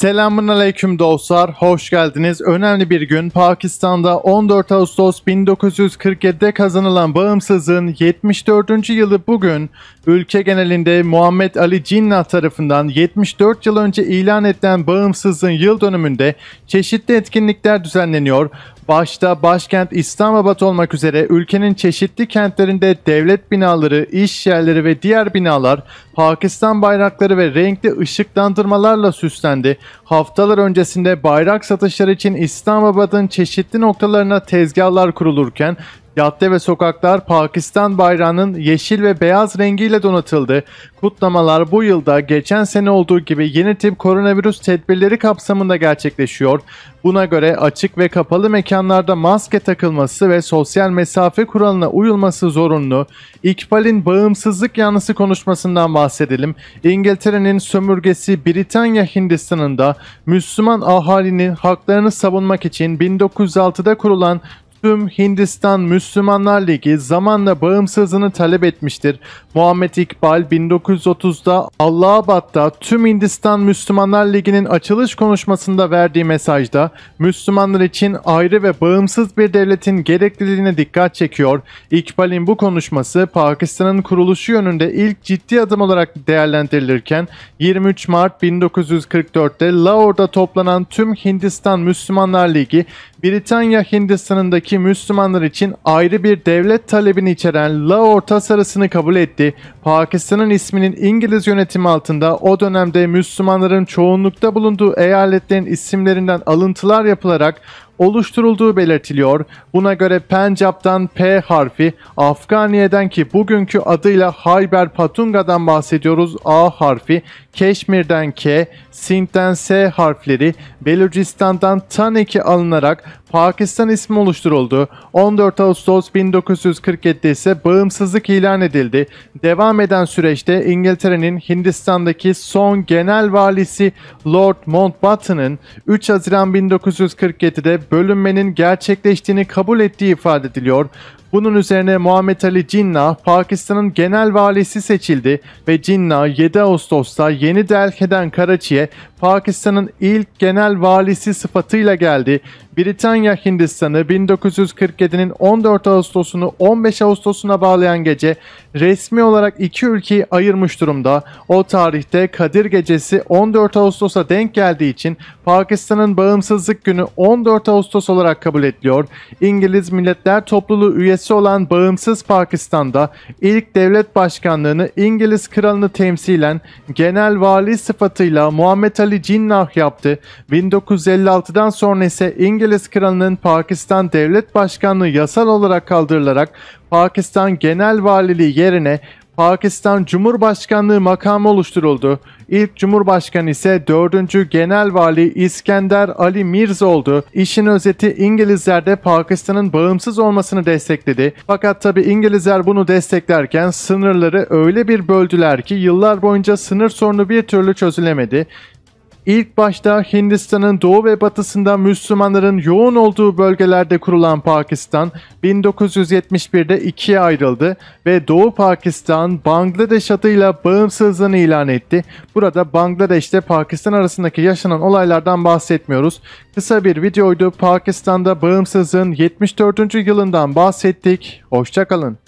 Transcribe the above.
Selamun aleyküm dostlar, hoş geldiniz. Önemli bir gün Pakistan'da 14 Ağustos 1947'de kazanılan bağımsızlığın 74. yılı bugün ülke genelinde Muhammed Ali Jinnah tarafından 74 yıl önce ilan edilen bağımsızlığın yıl dönümünde çeşitli etkinlikler düzenleniyor. Başta başkent İslamabad olmak üzere ülkenin çeşitli kentlerinde devlet binaları, iş yerleri ve diğer binalar Pakistan bayrakları ve renkli ışıklandırmalarla süslendi. Haftalar öncesinde bayrak satışları için İslamabad'ın çeşitli noktalarına tezgahlar kurulurken Cadde ve sokaklar Pakistan bayrağının yeşil ve beyaz rengiyle donatıldı. Kutlamalar bu yılda geçen sene olduğu gibi yeni tip koronavirüs tedbirleri kapsamında gerçekleşiyor. Buna göre açık ve kapalı mekanlarda maske takılması ve sosyal mesafe kuralına uyulması zorunlu. İkbal'in bağımsızlık yanlısı konuşmasından bahsedelim. İngiltere'nin sömürgesi Britanya Hindistan'ında Müslüman ahalinin haklarını savunmak için 1906'da kurulan Tüm Hindistan Müslümanlar Ligi zamanla bağımsızlığını talep etmiştir. Muhammed İkbal 1930'da Allahabad'da tüm Hindistan Müslümanlar Ligi'nin açılış konuşmasında verdiği mesajda Müslümanlar için ayrı ve bağımsız bir devletin gerekliliğine dikkat çekiyor. İkbal'in bu konuşması Pakistan'ın kuruluşu yönünde ilk ciddi adım olarak değerlendirilirken 23 Mart 1944'te Lahore'da toplanan tüm Hindistan Müslümanlar Ligi Britanya Hindistan'ındaki Müslümanlar için ayrı bir devlet talebini içeren Lahore tasarısını kabul etti. Pakistan'ın isminin İngiliz yönetimi altında o dönemde Müslümanların çoğunlukta bulunduğu eyaletlerin isimlerinden alıntılar yapılarak oluşturulduğu belirtiliyor. Buna göre Pencap'tan P harfi, Afganiye'den ki bugünkü adıyla Hayber Patunga'dan bahsediyoruz A harfi, Keşmir'den K, Sind'den S harfleri, Belucistan'dan Tan eki alınarak Pakistan ismi oluşturuldu. 14 Ağustos 1947'de ise bağımsızlık ilan edildi. Devam eden süreçte İngiltere'nin Hindistan'daki son genel valisi Lord Mountbatten'ın 3 Haziran 1947'de bölünmenin gerçekleştiğini kabul ettiği ifade ediliyor. Bunun üzerine Muhammed Ali Jinnah Pakistan'ın genel valisi seçildi ve Jinnah 7 Ağustos'ta Yeni Delhi'den Karachi'ye Pakistan'ın ilk genel valisi sıfatıyla geldi. Britanya Hindistan'ı 1947'nin 14 Ağustos'unu 15 Ağustos'una bağlayan gece resmi olarak iki ülkeyi ayırmış durumda. O tarihte Kadir Gecesi 14 Ağustos'a denk geldiği için Pakistan'ın bağımsızlık günü 14 Ağustos olarak kabul ediliyor. İngiliz Milletler Topluluğu üyesi olan Bağımsız Pakistan'da ilk devlet başkanlığını İngiliz kralını temsilen genel vali sıfatıyla Muhammed Ali Jinnah yaptı. 1956'dan sonra ise İngiliz kralının Pakistan devlet başkanlığı yasal olarak kaldırılarak Pakistan genel valiliği yerine Pakistan Cumhurbaşkanlığı makamı oluşturuldu. İlk Cumhurbaşkanı ise 4. Genel Vali İskender Ali Mirza oldu. İşin özeti İngilizler de Pakistan'ın bağımsız olmasını destekledi. Fakat tabi İngilizler bunu desteklerken sınırları öyle bir böldüler ki yıllar boyunca sınır sorunu bir türlü çözülemedi. İlk başta Hindistan'ın doğu ve batısında Müslümanların yoğun olduğu bölgelerde kurulan Pakistan 1971'de ikiye ayrıldı ve Doğu Pakistan Bangladeş adıyla bağımsızlığını ilan etti. Burada Bangladeş ile Pakistan arasındaki yaşanan olaylardan bahsetmiyoruz. Kısa bir videoydu. Pakistan'da bağımsızlığın 74. yılından bahsettik. Hoşçakalın.